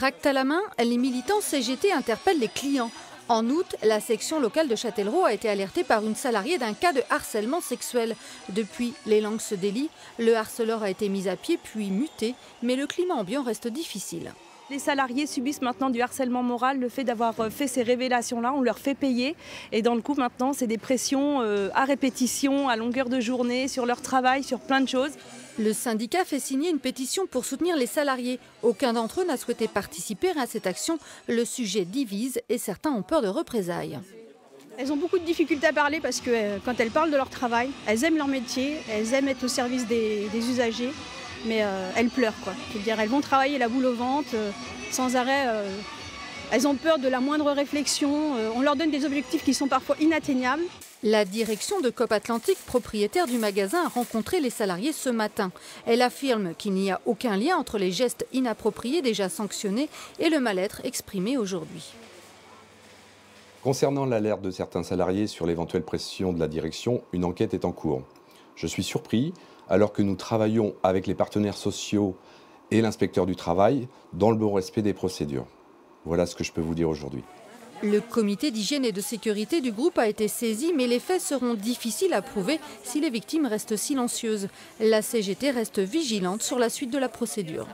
Tract à la main, les militants CGT interpellent les clients. En août, la section locale de Châtellerault a été alertée par une salariée d'un cas de harcèlement sexuel. Depuis, les langues se délient, le harceleur a été mis à pied puis muté, mais le climat ambiant reste difficile. Les salariés subissent maintenant du harcèlement moral, le fait d'avoir euh, fait ces révélations-là, on leur fait payer. Et dans le coup, maintenant, c'est des pressions euh, à répétition, à longueur de journée, sur leur travail, sur plein de choses. Le syndicat fait signer une pétition pour soutenir les salariés. Aucun d'entre eux n'a souhaité participer à cette action. Le sujet divise et certains ont peur de représailles. Elles ont beaucoup de difficultés à parler parce que euh, quand elles parlent de leur travail, elles aiment leur métier, elles aiment être au service des, usagers, mais euh, elles pleurent. Elles vont travailler la boule au ventre euh, sans arrêt. elles ont peur de la moindre réflexion. on leur donne des objectifs qui sont parfois inatteignables. La direction de COP Atlantique, propriétaire du magasin, a rencontré les salariés ce matin. Elle affirme qu'il n'y a aucun lien entre les gestes inappropriés déjà sanctionnés et le mal-être exprimé aujourd'hui. Concernant l'alerte de certains salariés sur l'éventuelle pression de la direction, une enquête est en cours. Je suis surpris, alors que nous travaillons avec les partenaires sociaux et l'inspecteur du travail dans le bon respect des procédures. Voilà ce que je peux vous dire aujourd'hui. Le comité d'hygiène et de sécurité du groupe a été saisi, mais les faits seront difficiles à prouver si les victimes restent silencieuses. La CGT reste vigilante sur la suite de la procédure.